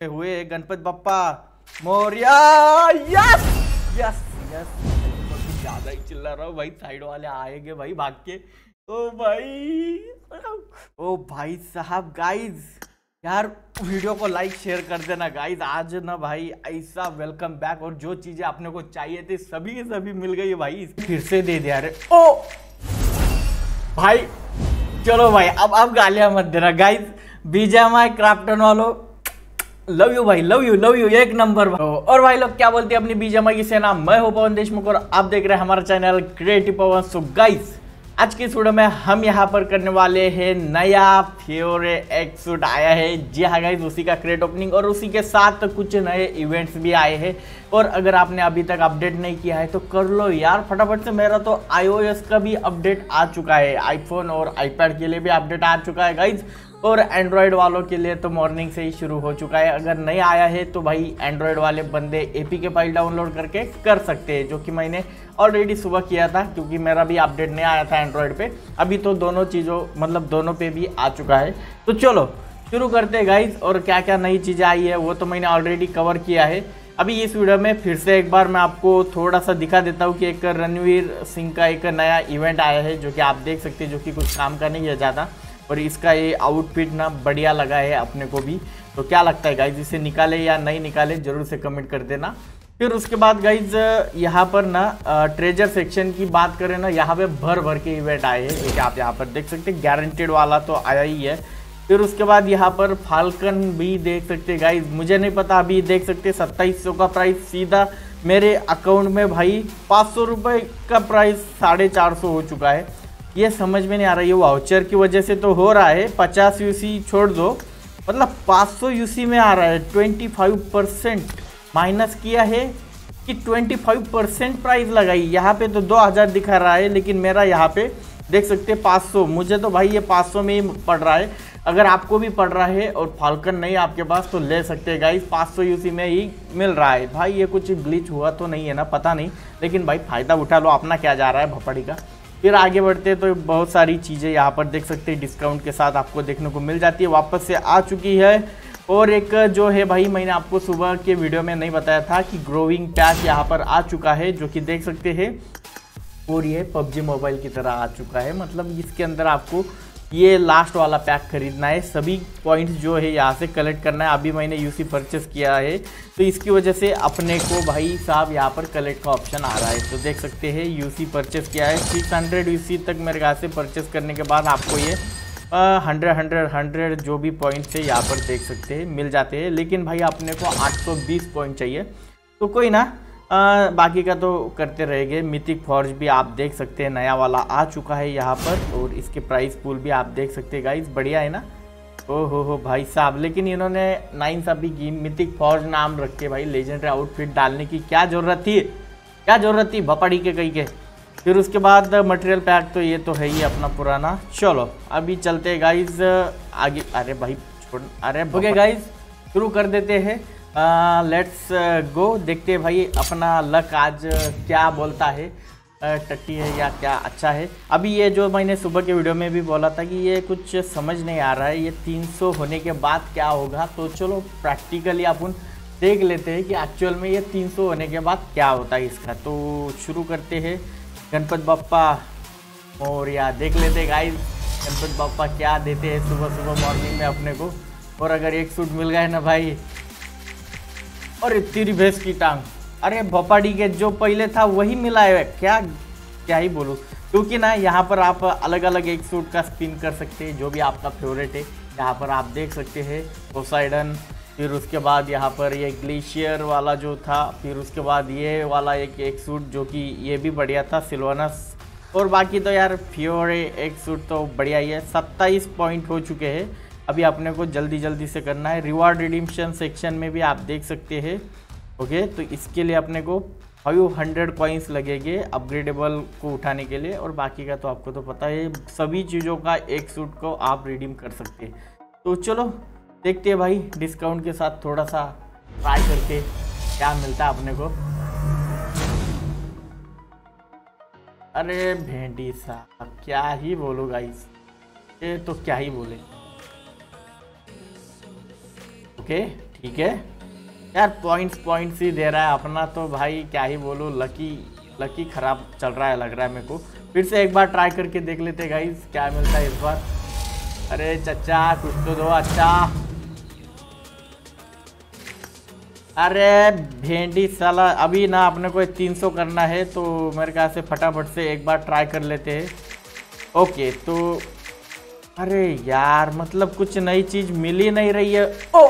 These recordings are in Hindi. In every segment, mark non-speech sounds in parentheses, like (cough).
हुए Ganpat Bappa. Morya yes yes yes ज़्यादा ही चिल्ला रहा हूँ भाई साइड वाले आएँगे भाई भाग के। ओ भाई ओ भाई साहब गाइज़ यार, वीडियो को लाइक शेयर कर देना गाइज़ आज ना भाई ऐसा वेलकम बैक और जो चीज़ें आपने को चाहिए थी, सभी सभी मिल गई भाई, फिर से दे दिया अरे ओ! भाई, चलो भाई, अब अब गालियाँ मत देना गाइज़ बीजेएमआई क्राफ्टन वालों लव यू भाई. लव यू लव यू एक नंबर और भाई लोग क्या बोलते हैं? अपनी बीजेएमआई की सेना मैं हूँ पवन देशमुख और आप देख रहे हैं हमारा channel creative Pawan so guys आज की वीडियो में हम यहाँ पर करने वाले हैं नया फ्योरे एक सूट आया है. जी हाँ गाइज़ उसी का क्रेट ओपनिंग और उसी के साथ कुछ नए इवेंट्स भी आए हैं. और अगर आपने अभी तक अपडेट नहीं किया है तो कर लो यार. फटाफट से मेरा तो आईओएस का भी अपडेट आ चुका है. आईफोन और आईपैड के लिए भी अपडेट आ चुका है गाइज़ और एंड्रॉयड वालों के लिए तो मॉर्निंग से ही शुरू हो चुका है। अगर नहीं आया है तो भाई एंड्रॉयड वाले बंदे एपी के फ़ाइल डाउनलोड करके कर सकते हैं, जो कि मैंने ऑलरेडी सुबह किया था, क्योंकि मेरा भी अपडेट नहीं आया था एंड्रॉयड पे। अभी तो दोनों चीज़ों मतलब दोनों पे भी आ चुका है। तो चलो, शुरू करते हैं गाइज़ और क्या क्या नई चीज़ें आई है, वो तो मैंने ऑलरेडी कवर किया है। अभी इस वीडियो में फिर से एक बार मैं आपको थोड़ा सा दिखा देता हूँ कि एक रणवीर सिंह का एक नया इवेंट आया है, जो कि आप देख सकते हैं, जो कि कुछ काम का नहीं है ज़्यादा। और इसका ये आउटफिट ना बढ़िया लगा है अपने को भी। तो क्या लगता है गाइज़ इसे निकाले या नहीं निकाले, ज़रूर से कमेंट कर देना। फिर उसके बाद गाइज़ यहाँ पर ना ट्रेजर सेक्शन की बात करें ना, यहाँ पे भर भर के इवेंट आए हैं एक आप यहाँ पर देख सकते हैं गारंटेड वाला तो आया ही है। फिर उसके बाद यहाँ पर फाल्कन भी देख सकते गाइज़ मुझे नहीं पता, अभी देख सकते सत्ताईस सौ का प्राइस सीधा मेरे अकाउंट में भाई, पाँच सौ रुपये का प्राइस साढ़े चार सौ हो चुका है। ये समझ में नहीं आ रहा, ये वाउचर की वजह से तो हो रहा है, पचास यूसी छोड़ दो। मतलब 500 यूसी में आ रहा है 25 परसेंट माइनस किया है कि 25 परसेंट प्राइस लगाई। यहाँ पे तो 2000 दिखा रहा है, लेकिन मेरा यहाँ पे देख सकते हैं 500 मुझे तो भाई ये 500 में ही पड़ रहा है। अगर आपको भी पड़ रहा है और फाल्कन नहीं आपके पास तो ले सकते हैं गाइस 500 यूसी में ही मिल रहा है। भाई ये कुछ ग्लिच हुआ तो नहीं है ना, पता नहीं। लेकिन भाई फ़ायदा उठा लो, अपना क्या जा रहा है भपड़ी का। फिर आगे बढ़ते हैं तो बहुत सारी चीज़ें यहाँ पर देख सकते हैं। डिस्काउंट के साथ आपको देखने को मिल जाती है। वापस से आ चुकी है। और एक जो है भाई, मैंने आपको सुबह के वीडियो में नहीं बताया था कि ग्रोविंग पैक यहाँ पर आ चुका है, जो कि देख सकते हैं। और ये पबजी मोबाइल की तरह आ चुका है। मतलब इसके अंदर आपको ये लास्ट वाला पैक खरीदना है। सभी पॉइंट्स जो है यहाँ से कलेक्ट करना है। अभी मैंने यूसी परचेस किया है। तो इसकी वजह से अपने को भाई साहब यहाँ पर कलेक्ट का ऑप्शन आ रहा है। तो देख सकते हैं यूसी परचेस किया है। सिक्स हंड्रेड यूसी तक मेरे यहाँ से परचेस करने के बाद आपको ये हंड्रेड हंड्रेड हंड्रेड जो भी पॉइंट्स है यहाँ पर देख सकते हैं, मिल जाते हैं। लेकिन भाई अपने को आठ सौ बीस पॉइंट चाहिए। तो कोई ना आ, बाकी का तो करते रहेंगे। मिथिक फॉर्ज भी आप देख सकते हैं नया वाला आ चुका है यहाँ पर और इसके प्राइस पूल भी आप देख सकते हैं। गाइज़ बढ़िया है ना? ओ हो हो भाई साहब लेकिन इन्होंने नाइन सभी की मिथिक फॉर्ज नाम रख के भाई। लेजेंडरी आउटफिट डालने की क्या ज़रूरत थी? क्या ज़रूरत थी? भपड़ी के कहीं के। फिर उसके बाद मटेरियल पैक तो ये तो है ही अपना पुराना। चलो अभी चलते गाइज़ आगे। अरे भाई छोड़। अरे ओके गाइज़ शुरू कर देते हैं। लेट्स गो देखते हैं भाई अपना लक आज क्या बोलता है। टट्टी है या क्या अच्छा है। अभी ये जो मैंने सुबह के वीडियो में भी बोला था कि ये कुछ समझ नहीं आ रहा है, ये 300 होने के बाद क्या होगा। तो चलो प्रैक्टिकली अपन देख लेते हैं कि एक्चुअल में ये 300 होने के बाद क्या होता है इसका। तो शुरू करते हैं गणपत बप्पा। और या देख लेते हैं गाइस गणपत बप्पा क्या देते हैं सुबह सुबह मॉर्निंग में अपने को। और अगर एक सूट मिल गए ना भाई अरे तेरी भैंस की टांग। अरे भोपाड़ी के जो पहले था, वही मिला है क्या क्या ही बोलूँ। क्योंकि ना, यहाँ पर आप अलग अलग एक सूट का स्पिन कर सकते हैं, जो भी आपका फेवरेट है। यहाँ पर आप देख सकते हैं पोसाइडन फिर उसके बाद यहाँ पर ये ग्लेशियर वाला जो था, फिर उसके बाद ये वाला एक एक सूट जो कि ये भी बढ़िया था सिल्वानस और बाकी तो यार फ्योरे एक सूट तो बढ़िया ही है। सत्ताईस पॉइंट हो चुके हैं। अभी अपने को जल्दी जल्दी से करना है। रिवार्ड रिडीमशन सेक्शन में भी आप देख सकते हैं। ओके तो इसके लिए अपने को फाइव हंड्रेड कॉइन्स लगेंगे अपग्रेडेबल को उठाने के लिए। और बाकी का तो आपको तो पता है, सभी चीज़ों का एक सूट को आप रिडीम कर सकते हैं। तो चलो, देखते हैं भाई डिस्काउंट के साथ थोड़ा सा ट्राई करके क्या मिलता है अपने को। अरे, भेंडी साहब, क्या ही बोलो गाइस ये तो क्या ही बोले। ओके, ठीक है। यार पॉइंट्स पॉइंट्स ही दे रहा है अपना तो भाई, क्या ही बोलो लकी लकी खराब चल रहा है, लग रहा है मेरे को। फिर से एक बार ट्राई करके देख लेते गाइस क्या मिलता है इस बार। अरे चचा, कुछ तो दो अच्छा। अरे भेंडी साला, अभी ना अपने को 300 करना है तो मेरे ख्याल से फटाफट से एक बार ट्राई कर लेते हैं। ओके तो अरे यार मतलब कुछ नई चीज़ मिल ही नहीं रही है। ओ!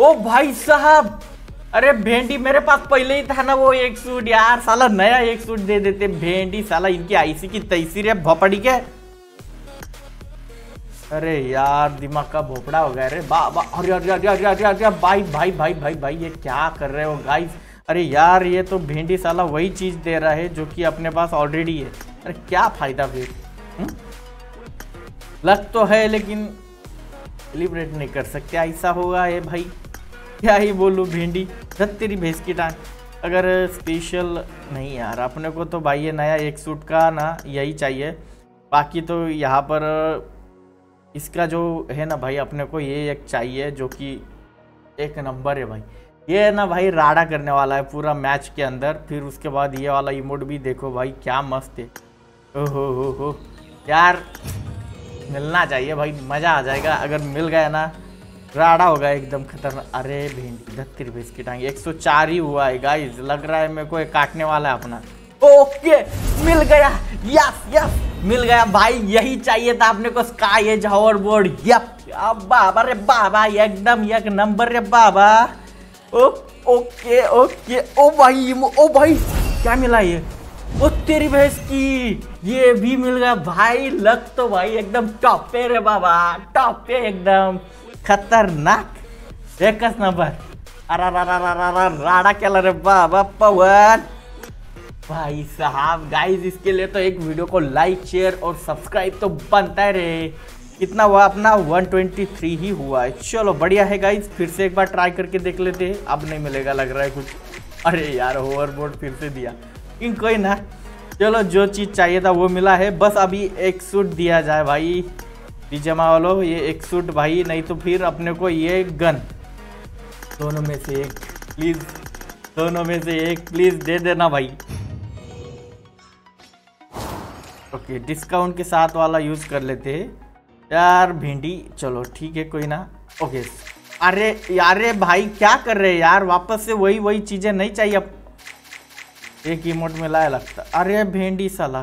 ओ भाई साहब, अरे भेंडी मेरे पास पहले ही था ना वो एक सूट, यार साला नया एक सूट दे देते भेंडी, साला इनकी आईसी की तैसी रे भोपड़ी के। अरे यार, दिमाग का भोपड़ा हो गया अरे बा बा अरे अरे अरे अरे अरे अरे, भाई भाई भाई भाई भाई, ये क्या कर रहे हो गाइस अरे यार, ये तो भेंडी साला वही चीज़ दे रहा है जो कि अपने पास ऑलरेडी है। अरे क्या फ़ायदा फिर? हुँ? लग तो है लेकिन सेलिब्रेट नहीं कर सकते। ऐसा होगा ये भाई। क्या ही बोलूँ भिंडी। धत तेरी भैंस की टांग। अगर स्पेशल नहीं यार, अपने को तो भाई ये नया एक सूट का ना, यही चाहिए। बाकी तो यहाँ पर, इसका जो है ना भाई, अपने को ये एक चाहिए जो कि एक नंबर है भाई। ये ना भाई, राडा करने वाला है पूरा मैच के अंदर। फिर उसके बाद ये वाला इमोट भी देखो भाई, क्या मस्त है। ओहो, हो हो। यार मिलना चाहिए भाई, मज़ा आ जाएगा। अगर मिल गया ना, राडा होगा एकदम खतरनाक। अरे भिंडी धत्ती रुपये इसकी टांग। एक सौ चार ही हुआ है गाइस लग रहा है मेरे को काटने वाला है अपना। ओके, मिल गया। यस यस मिल गया। भाई, यही चाहिए था आपने को। Sky edge hover board yup अब बाबा रे बाबा, एकदम एक नंबर रे बाबा। ओ, ओके ओके। ओ भाई ओ भाई, क्या मिला ये? ओ, तेरी भैंस की, ये भी मिल गया। भाई लग तो भाई एकदम टॉप पे रे बाबा टॉप पे एकदम। खतरनाक। एकच नंबर। राडा रे बाबा, पवन। भाई साहब गाइस इसके लिए तो एक वीडियो को लाइक शेयर और सब्सक्राइब तो बनता है रे कितना हुआ, अपना 123 ही हुआ। है चलो, बढ़िया है गाइस फिर से एक बार ट्राई करके देख लेते हैं। अब नहीं मिलेगा, लग रहा है कुछ। अरे यार ओवरबोर्ड फिर से दिया। लेकिन कोई ना। चलो, जो चीज़ चाहिए था वो मिला है। बस अभी एक सूट दिया जाए भाई। जमा वालो, ये एक सूट भाई, नहीं तो फिर अपने को ये गन दोनों में से एक प्लीज़ दोनों में से एक प्लीज़ दे देना भाई। ओके डिस्काउंट के साथ वाला यूज़ कर लेते हैं। यार, भिंडी, चलो, ठीक है, कोई ना। ओके अरे यारे भाई, क्या कर रहे हैं यार? वापस से वही वही चीज़ें नहीं चाहिए एक इमोट में लाया लगता। अरे भेंडी साला।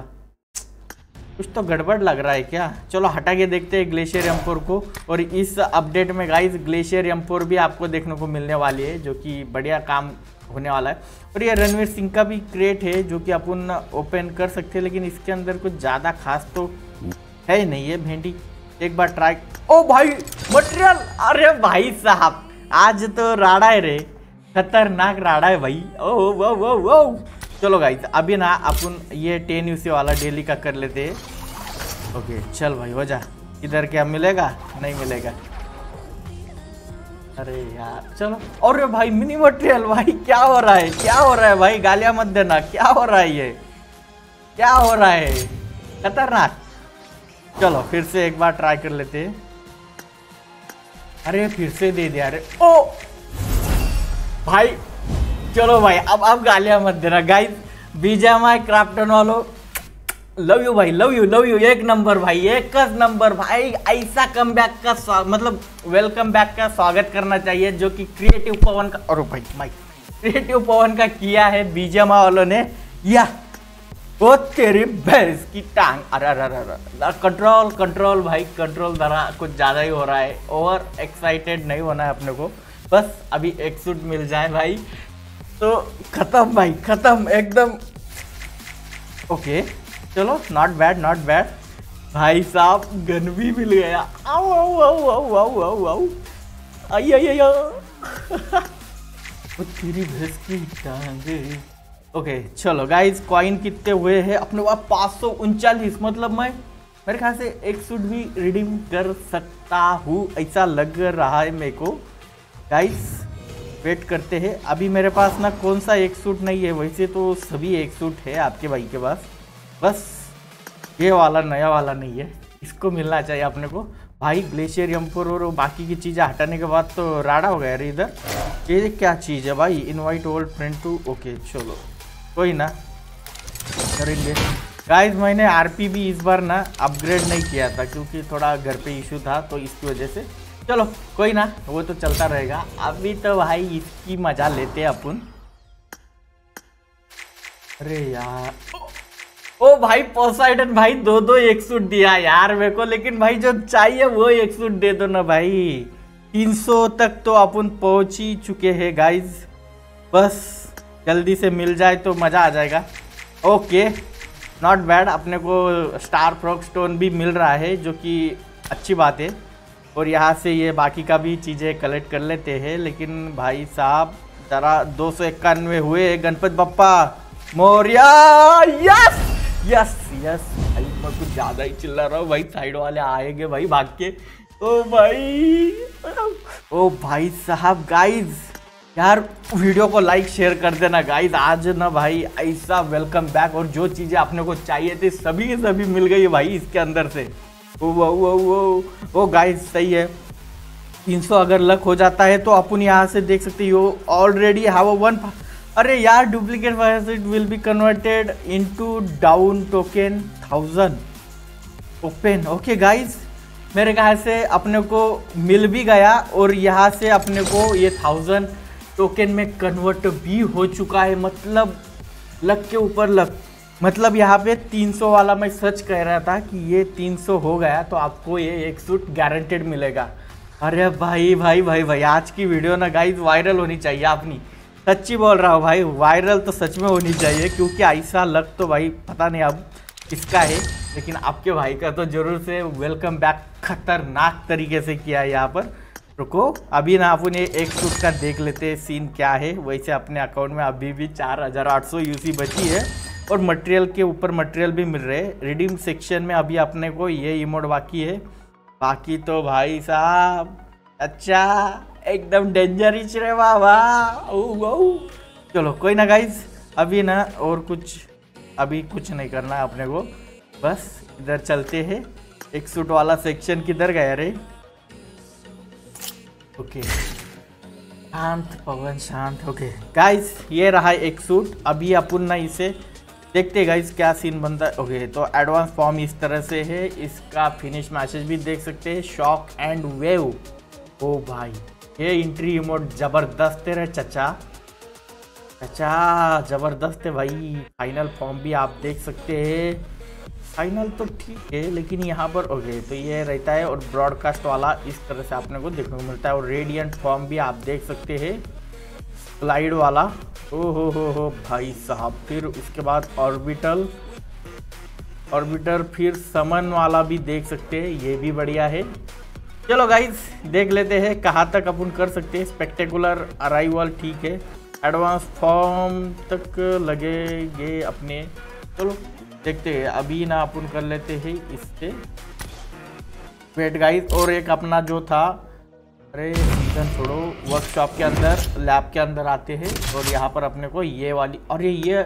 कुछ तो गड़बड़ लग रहा है क्या? चलो हटा के देखते हैं ग्लेशियर एम्पोर को। और इस अपडेट में गाइस ग्लेशियर एम्पोर भी आपको देखने को मिलने वाली है, जो कि बढ़िया काम होने वाला है। और ये रणवीर सिंह का भी क्रेट है, जो कि अपन ओपन कर सकते हैं, लेकिन इसके अंदर कुछ ज़्यादा खास तो है ही नहीं है। भेंडी, एक बार ट्राई ओ भाई मटेरियल अरे भाई साहब, आज तो राड़ा है रे। खतरनाक राड़ा है भाई। ओ वो वो वो चलो गाइस अभी ना अपन ये टेन यूसी वाला डेली का कर लेते ओके चल भाई, हो जा। इधर क्या मिलेगा? नहीं मिलेगा। अरे यार, चलो। और भाई मिनी मटेरियल भाई, क्या हो रहा है? क्या हो रहा है भाई? गालियाँ मत देना। क्या हो रहा है ये? क्या हो रहा है? खतरनाक। चलो, फिर से एक बार ट्राई कर लेते अरे, फिर से दे दिया अरे। ओ! भाई चलो भाई, अब अब गालियाँ मत देना। गाइस बीजामाई क्राफ्टन वालों लव यू भाई लव यू लव यू एक नंबर भाई एक नंबर भाई। ऐसा कम बैक का मतलब वेलकम बैक का स्वागत करना चाहिए, जो कि क्रिएटिव पवन का और भाई भाई। क्रिएटिव पवन का किया है बीजामा वालों ने। या, वो तेरी भैंस की टांग। अरे अरे अरे कंट्रोल कंट्रोल भाई कंट्रोल जरा कुछ ज़्यादा ही हो रहा है। ओवर एक्साइटेड नहीं होना है अपने को। बस, अभी एक सूट मिल जाए भाई। तो खत्म भाई, खत्म, एकदम। ओके चलो नॉट बैड नॉट बैड भाई साहब गन भी मिल गया। आओ आओ आओ आओ आओ आओ आओ आई आई आई तेरी भैंस की टांग ओके चलो गाइस कॉइन कितने हुए हैं? अपने पास पाँच सौ उनचालीस मतलब मैं, मेरे ख्याल से एक सूट भी रिडीम कर सकता हूँ, ऐसा लग रहा है मेरे को। गाइस वेट करते हैं। अभी मेरे पास ना कौन सा एक सूट नहीं है, वैसे तो सभी एक सूट है आपके भाई के पास। बस ये वाला, नया वाला नहीं है। इसको मिलना चाहिए अपने को। भाई ग्लेशियर एम्पोर और बाकी की चीज़ें हटाने के बाद तो राडा हो गया अरे इधर। ये क्या चीज़ है भाई? Invite old friend to okay चलो। कोई ना। करेंगे। गाइस मैंने आरपी इस बार ना अपग्रेड नहीं किया था, क्योंकि थोड़ा घर पे इशू था तो इसकी वजह से चलो, कोई ना, वो तो चलता रहेगा। अभी तो भाई इसकी मज़ा लेते हैं अपन। अरे यार। ओ भाई पोसाइडन भाई दो दो एक सूट दिया यार मेरे को, लेकिन भाई जो चाहिए वो एक सूट दे दो ना भाई। 300 तक तो अपन पहुँच ही चुके हैं गाइज़ बस, जल्दी से मिल जाए तो मज़ा आ जाएगा। ओके नॉट बैड अपने को स्टार फ्रॉक स्टोन भी मिल रहा है, जो कि अच्छी बात है। और यहाँ से ये बाकी का भी चीज़ें कलेक्ट कर लेते हैं, लेकिन भाई साहब, ज़रा दो सौ इक्यानवे हुए Ganpat Bappa, Morya, yes yes yes, भाई मैं कुछ ज़्यादा ही चिल्ला रहा हूँ, भाई साइड वाले आएँगे भाई भाग के। ओ भाई ओ भाई साहब गाइज़ यार वीडियो को लाइक शेयर कर देना गाइज़ आज ना भाई ऐसा वेलकम बैक और जो चीज़ें अपने को चाहिए थी, सभी सभी मिल गई भाई इसके अंदर से। वो वो वो वो गाइज़ सही है। 300 अगर लक हो जाता है तो अपन यहाँ से देख सकते हो ऑलरेडी हैव वन अरे यार duplicate fire will be converted into down token thousand open okay guys मेरे ख्याल से अपने को मिल भी गया और यहाँ से अपने को ये थाउज़ेंड टोकन में कन्वर्ट भी हो चुका है मतलब लक के ऊपर लक मतलब यहाँ पे 300 वाला मैं सच कह रहा था कि ये 300 हो गया तो आपको ये एक सूट गारंटेड मिलेगा। अरे भाई भाई भाई भाई, आज की वीडियो ना गाइस वायरल होनी चाहिए अपनी। सच्ची बोल रहा हूँ भाई वायरल तो सच में होनी चाहिए क्योंकि ऐसा लग तो भाई पता नहीं अब किसका है, लेकिन आपके भाई का तो ज़रूर से वेलकम बैक खतरनाक तरीके से किया है यहाँ पर। रुको, अभी ना आप ये एक सूट का देख लेते हैं सीन क्या है। वैसे अपने अकाउंट में अभी भी चार हज़ार आठ सौ यूसी बची है। और मटेरियल के ऊपर मटेरियल भी मिल रहे हैं। रिडीम सेक्शन में अभी अपने को ये इमोड बाकी है। बाकी तो भाई साहब अच्छा एकदम डेंजर डेंजरिश रे बाबा। चलो, कोई ना गाइज़ अभी ना और कुछ, अभी कुछ नहीं करना है अपने को। बस इधर चलते हैं। एक सूट वाला सेक्शन किधर गया रे? ओके शांत पवन, शांत। ओके गाइस ये रहा एक सूट अभी अपन ना इसे देखते गाइस क्या सीन बनता है। ओके तो एडवांस फॉर्म इस तरह से है। इसका फिनिश मैसेज भी देख सकते हैं। शॉक एंड वेव ओ भाई, ये इंट्री इमोट ज़बरदस्त है चचा। चचा, ज़बरदस्त है भाई। फाइनल फॉर्म भी आप देख सकते हैं। फाइनल तो ठीक है, लेकिन यहाँ पर ओके तो ये रहता है और ब्रॉडकास्ट वाला इस तरह से आपने को देखने को मिलता है। और रेडियंट फॉर्म भी आप देख सकते हैं। स्लाइड वाला। ओ हो हो हो, भाई साहब, फिर उसके बाद ऑर्बिटल। ऑर्बिटर फिर समन वाला भी देख सकते हैं, ये भी बढ़िया है। चलो गाइज़ देख लेते हैं, कहाँ तक अपन कर सकते हैं। स्पेक्टेकुलर अराइवल ठीक है। एडवांस फॉर्म तक लगेंगे अपने। चलो, देखते हैं, अभी ना अपन कर लेते हैं इससे। वेट गाइज़ और एक अपना जो था अरे सीज़न छोड़ो। वर्कशॉप के अंदर लैब के अंदर आते हैं और यहाँ पर अपने को ये वाली और ये ये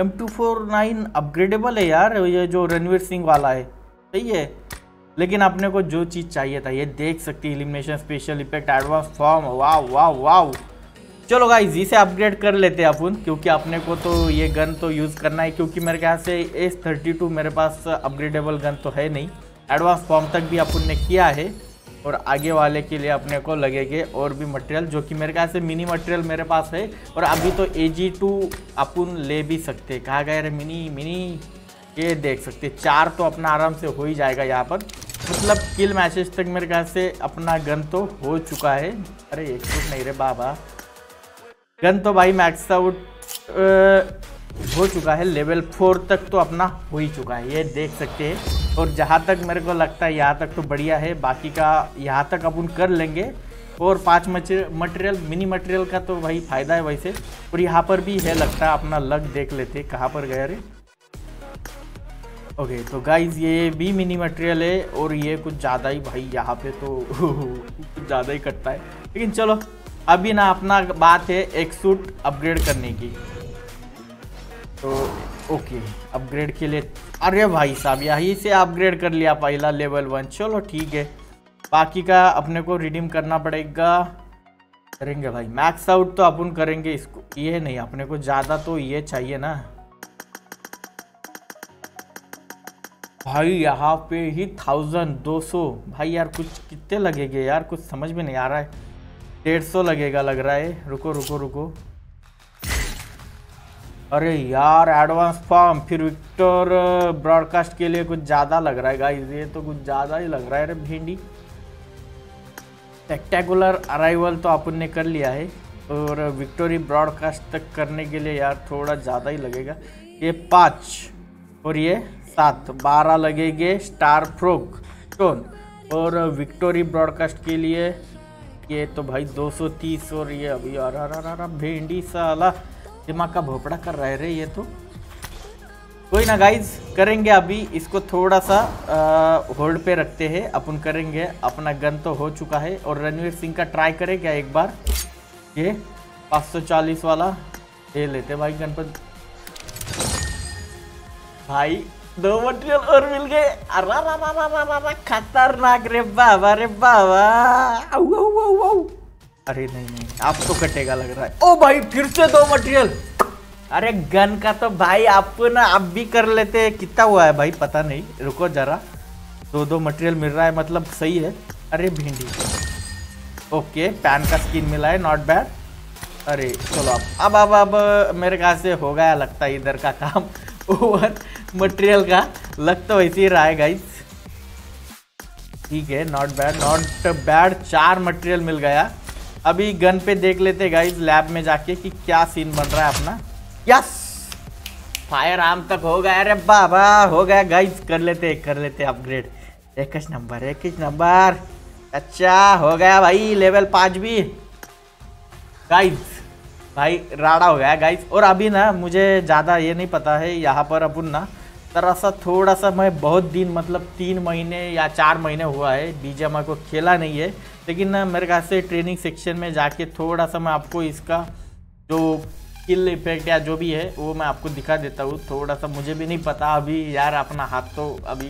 M two four nine upgradable है यार, ये जो रणवीर सिंह वाला है। सही है? लेकिन अपने को जो चीज़ चाहिए था, ये देख सकती elimination special effect advance form वाह वाह वाह चलो गाइज़ इसे अपग्रेड कर लेते हैं अपन, क्योंकि अपने को तो ये गन तो यूज़ करना है, क्योंकि मेरे ख्याल से एस थर्टी टू मेरे पास अपग्रेडेबल गन तो है नहीं। एडवांस फॉर्म तक भी अपन ने किया है। और आगे वाले के लिए अपने को लगेंगे और भी मटेरियल जो कि मेरे ख्याल से मिनी मटेरियल मेरे पास है। और अभी तो ए जी टू अपन ले भी सकते कहा गया मिनी मिनी ये देख सकते चार तो अपना आराम से हो ही जाएगा यहाँ पर। मतलब किल मैसेज तक मेरे ख्याल से अपना गन तो हो चुका है। अरे एक तो नहीं रे बाबा। गन तो भाई मैक्स आउट हो चुका है लेवल फोर तक तो अपना हो ही चुका है, ये देख सकते हैं। और जहाँ तक मेरे को लगता है, यहाँ तक तो बढ़िया है, बाकी का यहाँ तक अपन कर लेंगे। और पाँच मटेरियल मिनी मटेरियल का तो भाई फ़ायदा है वैसे। और यहाँ पर भी है लगता है, अपना लग देख लेते कहाँ पर गए अरे ओके तो गाइज़ ये भी मिनी मटेरियल है, और ये कुछ ज़्यादा ही भाई यहाँ पे तो (laughs) कुछ ज़्यादा ही कटता है। लेकिन चलो, अभी ना अपना बात है एक सूट अपग्रेड करने की। तो ओके अपग्रेड के लिए अरे भाई साहब, यहीं से अपग्रेड कर लिया पहला लेवल वन चलो ठीक है। बाकी का अपने को रिडीम करना पड़ेगा। करेंगे भाई। मैक्स आउट तो अपन करेंगे इसको। ये नहीं, अपने को ज़्यादा तो ये चाहिए ना। भाई, यहाँ पे ही थाउज़ेंड दो सौ। भाई यार, कुछ कितने लगेंगे यार? कुछ समझ में नहीं आ रहा है। डेढ़ सौ लगेगा लग रहा है। रुको रुको रुको। अरे यार एडवांस फॉर्म फिर विक्टर ब्रॉडकास्ट के लिए कुछ ज़्यादा लग रहा है गाइस ये तो कुछ ज़्यादा ही लग रहा है अरे भिंडी। स्पेक्टेकुलर अराइवल तो अपन ने कर लिया है, और विक्टोरी ब्रॉडकास्ट तक करने के लिए यार थोड़ा ज़्यादा ही लगेगा। ये पाँच और ये सात, बारह लगेंगे स्टार फ्रोक टोन और विक्टोरी ब्रॉडकास्ट के लिए ये तो भाई 230 और ये अभी रहा, भिंडी साला। दिमाग का भोपड़ा कर रहे रे ये तो। कोई ना गाइज़ करेंगे अभी, इसको थोड़ा सा होल्ड पे रखते हैं। अपन करेंगे, अपना गन तो हो चुका है। और रणवीर सिंह का ट्राई करें क्या एक बार? ये 540 वाला, ले लेते भाई गणपत भाई, दो मटेरियल और मिल गए। खतरनाक रे बाबा रे बाबा। अरे नहीं नहीं आप तो कटेगा लग रहा है। ओ भाई, फिर से दो मटेरियल अरे गन का तो भाई आप ना, आप भी कर लेते हैं। कितना हुआ है भाई, पता नहीं। रुको जरा। दो दो मटेरियल मिल रहा है मतलब सही है। अरे भिंडी। ओके, पैन का स्किन मिला है नॉट बैड अरे, चलो अब अब अब अब, मेरे ख्याल से हो गया लगता है इधर का काम। (laughs) ओवर मटेरियल का। लग तो वैसे ही रहा है गाइस ठीक है नॉट बैड नॉट बैड चार मटेरियल मिल गया। अभी गन पे देख लेते गाइज़ लैब में जाके कि क्या सीन बन रहा है अपना। यस फायर आर्म तक हो गया, अरे बाबा, हो गया गाइस कर लेते कर लेते अपग्रेड एक नंबर एक नंबर अच्छा हो गया भाई लेवल पाँच भी। गाइज़ भाई, राड़ा हो गया गाइज़ और अभी ना, मुझे ज़्यादा ये नहीं पता है, यहाँ पर अपन ना, तरह सा थोड़ा सा मैं बहुत दिन मतलब तीन महीने या चार महीने हुआ है बीजेमा को खेला नहीं है। लेकिन ना मेरे ख्याल से ट्रेनिंग सेक्शन में जाके थोड़ा सा मैं आपको इसका जो किल इफ़ेक्ट या जो भी है, वो मैं आपको दिखा देता हूँ। थोड़ा सा मुझे भी नहीं पता अभी यार अपना हाथ तो अभी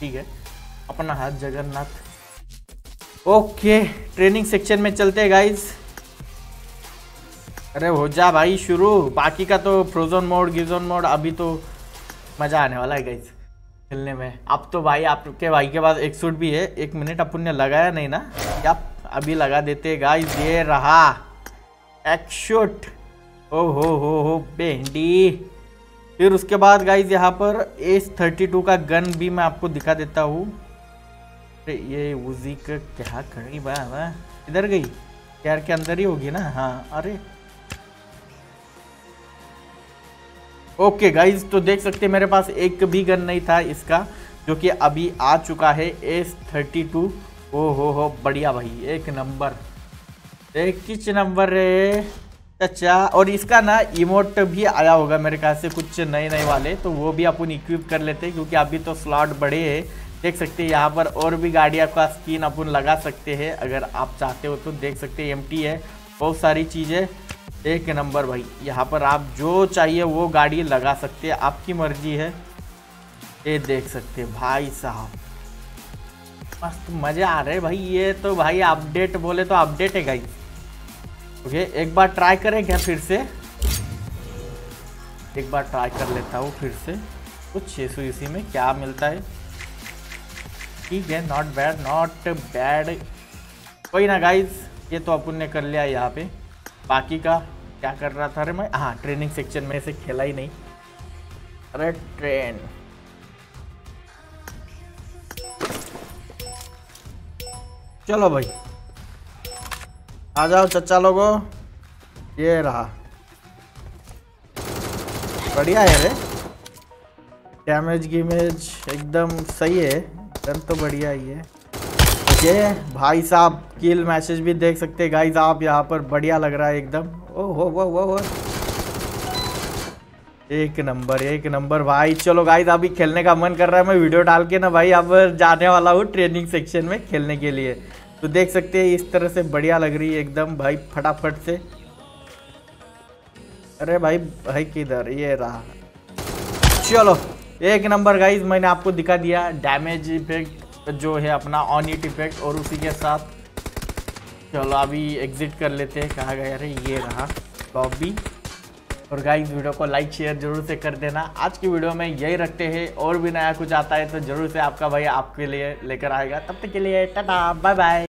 ठीक है, अपना हाथ जगन्नाथ। ओके ट्रेनिंग सेक्शन में चलते हैं गाइज़ अरे हो जा भाई, शुरू। बाकी का तो फ्रोजन मोड गिजन मोड अभी तो मज़ा आने वाला है गाइज़ खेलने में। अब तो भाई आपके भाई के पास एक सूट भी है। एक मिनट अपन ने लगाया नहीं ना। क्या अभी लगा देते गाइज़ ये रहा। एक शूट ओ हो हो हो बेंडी फिर उसके बाद गाइज़ यहाँ पर एस थर्टी टू का गन भी मैं आपको दिखा देता हूँ। ये उजी का क्या करी बा इधर गई? यार के अंदर ही होगी ना? हाँ अरे। ओके गाइज़ तो देख सकते हैं मेरे पास एक भी गन नहीं था इसका, जो कि अभी आ चुका है एस थर्टी टू ओ हो हो बढ़िया भाई, एक नंबर। एक किच नंबर है। अच्छा और इसका ना इमोट भी आया होगा मेरे ख्याल से कुछ नए नए वाले तो वो भी अपन इक्विप कर लेते हैं, क्योंकि अभी तो स्लॉट बड़े हैं। देख सकते हैं यहाँ पर और भी गाड़िया का स्किन अपन लगा सकते हैं, अगर आप चाहते हो तो। देख सकते हैं एम है, बहुत सारी चीज़ें। एक नंबर भाई, यहाँ पर आप जो चाहिए वो गाड़ी लगा सकते हैं, आपकी मर्ज़ी है। ये देख सकते हैं भाई साहब। मस्त मज़े आ रहे भाई, ये तो भाई अपडेट बोले तो अपडेट है गाई ओके एक बार ट्राई करें क्या फिर से? एक बार ट्राई कर लेता हूँ फिर से। कुछ छः सौ इसी में क्या मिलता है? ठीक है नॉट बैड नॉट बैड कोई ना गाइज़ ये तो अपन ने कर लिया यहाँ पे। बाकी का क्या कर रहा था अरे मैं? हाँ ट्रेनिंग सेक्शन में से खेला ही नहीं। अरे ट्रेन चलो भाई। आ जाओ चचा लोगो। ये रहा। बढ़िया है रे। डैमेज गिमेज एकदम सही है। गन तो बढ़िया ही है। ये भाई साहब किल मैसेज भी देख सकते हैं। गाइस आप यहाँ पर बढ़िया लग रहा है एकदम। ओ हो वो वो वो। एक नंबर एक नंबर। भाई, चलो गाइस अभी खेलने का मन कर रहा है। मैं वीडियो डाल के ना भाई, अब जाने वाला हूँ ट्रेनिंग सेक्शन में खेलने के लिए। तो देख सकते हैं, इस तरह से बढ़िया लग रही है एकदम भाई, फटाफट से। अरे भाई भाई किधर? ये रहा। चलो, एक नंबर गाइज़ मैंने आपको दिखा दिया डैमेज इफ़ेक्ट जो है अपना ऑन इट इफ़ेक्ट और उसी के साथ चलो अभी एग्जिट कर लेते हैं। कहा गया अरे ये रहा। लॉबी और गाइस वीडियो को लाइक शेयर ज़रूर से कर देना। आज की वीडियो में यही रखते हैं। और भी नया कुछ आता है तो ज़रूर से आपका भाई आपके लिए लेकर आएगा। तब तक के लिए, टाटा बाय बाय